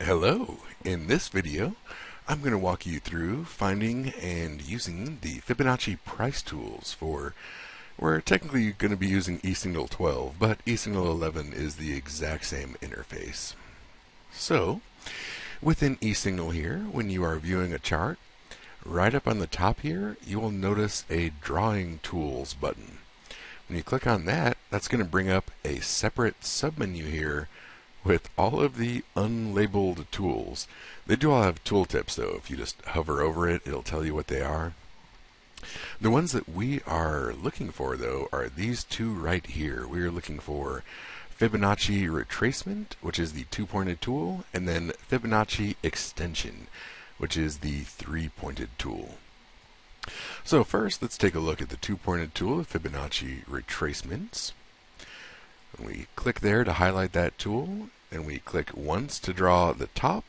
Hello! In this video, I'm going to walk you through finding and using the Fibonacci price tools for, we're technically going to be using eSignal 12, but eSignal 11 is the exact same interface. So, within eSignal here, when you are viewing a chart, right up on the top here, you will notice a Drawing Tools button. When you click on that, that's going to bring up a separate submenu here with all of the unlabeled tools. They do all have tooltips though. If you just hover over it, it'll tell you what they are. The ones that we are looking for though are these two right here. We are looking for Fibonacci retracement, which is the two-pointed tool, and then Fibonacci extension, which is the three-pointed tool. So first, let's take a look at the two-pointed tool Fibonacci retracements. We click there to highlight that tool, and we click once to draw the top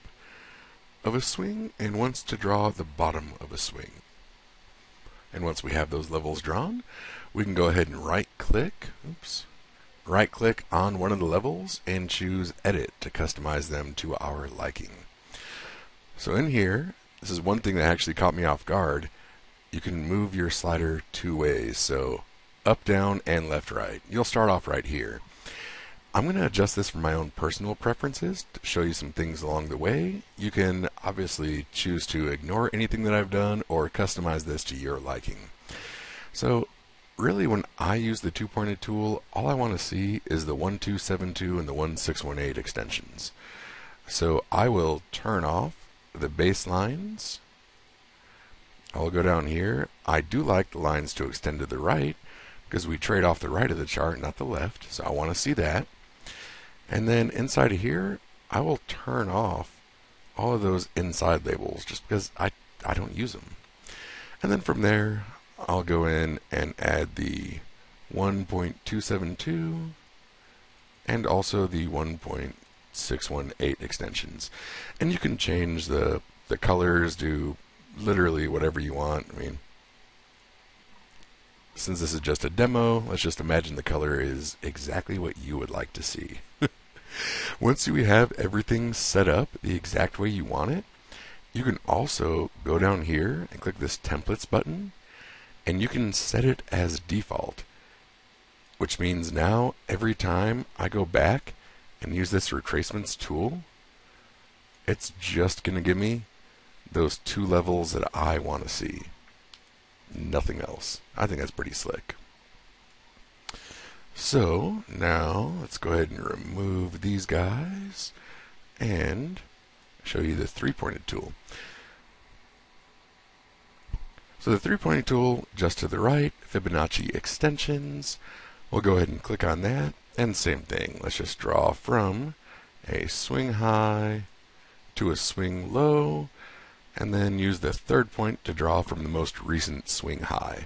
of a swing and once to draw the bottom of a swing. And once we have those levels drawn, we can go ahead and right click, oops, right click on one of the levels and choose edit to customize them to our liking. So in here, this is one thing that actually caught me off guard. You can move your slider two ways, so up, down, and left, right. You'll start off right here. I'm going to adjust this for my own personal preferences to show you some things along the way. You can obviously choose to ignore anything that I've done or customize this to your liking. So really when I use the two-pointed tool, all I want to see is the 1272 and the 1618 extensions. So I will turn off the baselines. I'll go down here. I do like the lines to extend to the right because we trade off the right of the chart, not the left. So I want to see that. And then inside of here, I will turn off all of those inside labels just because I, I don't use them. And then from there, I'll go in and add the 1.272 and also the 1.618 extensions. And you can change the, the colors, do literally whatever you want. I mean, since this is just a demo, let's just imagine the color is exactly what you would like to see. Once you have everything set up the exact way you want it, you can also go down here and click this templates button and you can set it as default which means now every time I go back and use this retracements tool it's just going to give me those two levels that I want to see nothing else. I think that's pretty slick. So now let's go ahead and remove these guys and show you the three-pointed tool. So the three-pointed tool just to the right, Fibonacci extensions. We'll go ahead and click on that and same thing. Let's just draw from a swing high to a swing low and then use the third point to draw from the most recent swing high.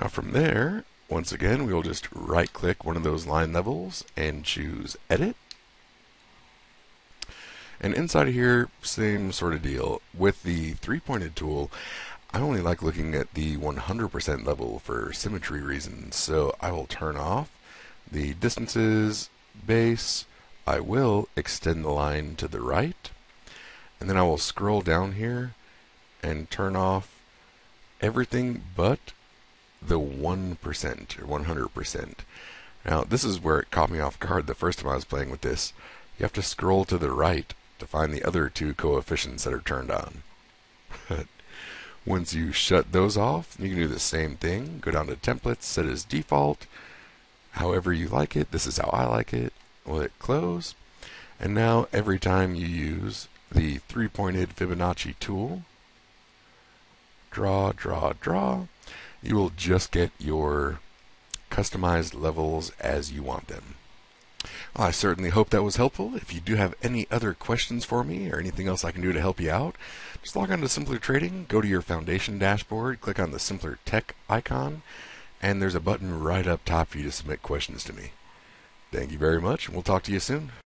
Now from there, once again, we'll just right click one of those line levels and choose edit. And inside of here, same sort of deal. With the three-pointed tool, I only like looking at the 100% level for symmetry reasons, so I will turn off the distances, base, I will extend the line to the right and then I will scroll down here and turn off everything but the 1% or 100%. Now this is where it caught me off guard the first time I was playing with this. You have to scroll to the right to find the other two coefficients that are turned on. Once you shut those off, you can do the same thing. Go down to templates, set as default, however you like it. This is how I like it let it close. And now every time you use the three-pointed Fibonacci tool, draw, draw, draw, you will just get your customized levels as you want them. I certainly hope that was helpful. If you do have any other questions for me or anything else I can do to help you out, just log on to Simpler Trading, go to your foundation dashboard, click on the Simpler Tech icon, and there's a button right up top for you to submit questions to me. Thank you very much, and we'll talk to you soon.